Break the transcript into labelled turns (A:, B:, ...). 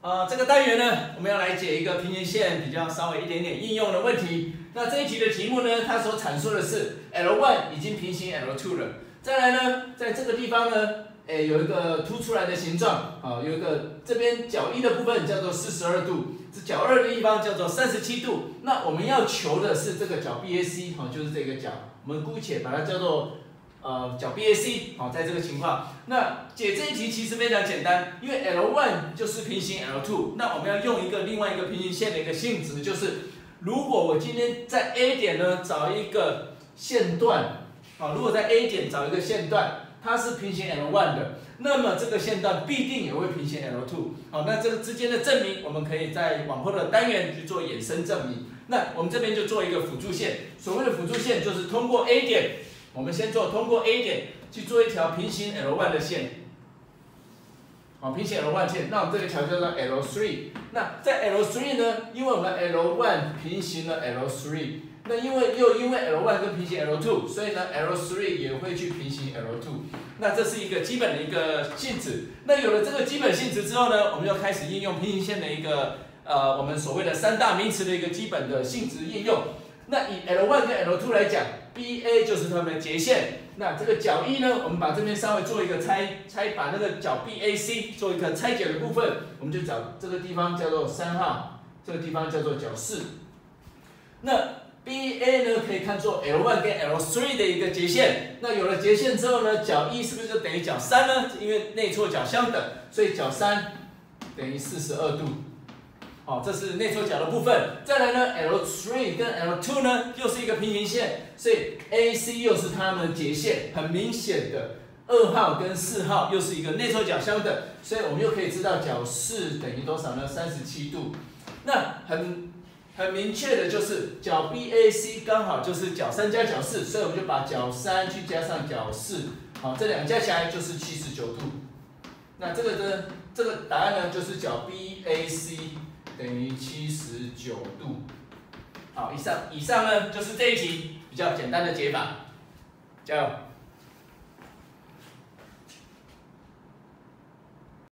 A: 呃，这个单元呢，我们要来解一个平行线比较稍微一点点应用的问题。那这一题的题目呢，它所阐述的是 L1 已经平行 L2 了。再来呢，在这个地方呢，诶，有一个凸出来的形状，啊，有一个这边角一的部分叫做四十二度，这角二的地方叫做三十七度。那我们要求的是这个角 BAC，哈，就是这个角，我们姑且把它叫做。呃，角 BAC 好，在这个情况，那解这一题其实非常简单，因为 L1 就是平行 L2，那我们要用一个另外一个平行线的一个性质，就是如果我今天在 A 点呢找一个线段，啊，如果在 A 点找一个线段，它是平行 L1 的，那么这个线段必定也会平行 L2，好，那这个之间的证明，我们可以在往后的单元去做衍生证明。那我们这边就做一个辅助线，所谓的辅助线就是通过 A 点。我们先做通过 A 点去做一条平行 L1 的线，好，平行 L1 线，那我们这个条叫做 L3。那在 L3 呢，因为我们 L1 平行了 L3，那因为又因为 L1 跟平行 L2，所以呢 L3 也会去平行 L2。那这是一个基本的一个性质。那有了这个基本性质之后呢，我们就开始应用平行线的一个呃我们所谓的三大名词的一个基本的性质应用。那以 L1 跟 L2 来讲，BA 就是它们的截线。那这个角 E 呢，我们把这边稍微做一个拆拆，把那个角 BAC 做一个拆解的部分，我们就找这个地方叫做三号，这个地方叫做角四。那 BA 呢，可以看作 L1 跟 L3 的一个截线。那有了截线之后呢，角 E 是不是就等于角三呢？因为内错角相等，所以角三等于四十二度。好，这是内错角的部分。再来呢，L3 跟 L2 呢又是一个平行线，所以 AC 又是它们的截线。很明显的，二号跟四号又是一个内错角相等，所以我们又可以知道角四等于多少呢？三十七度。那很很明确的就是角 BAC 刚好就是角三加角四，所以我们就把角三去加上角四，好，这两加起来就是七十九度。那这个呢，这个答案呢就是角 BAC。等于七十九度。好，以上以上呢就是这一题比较简单的解法，加油。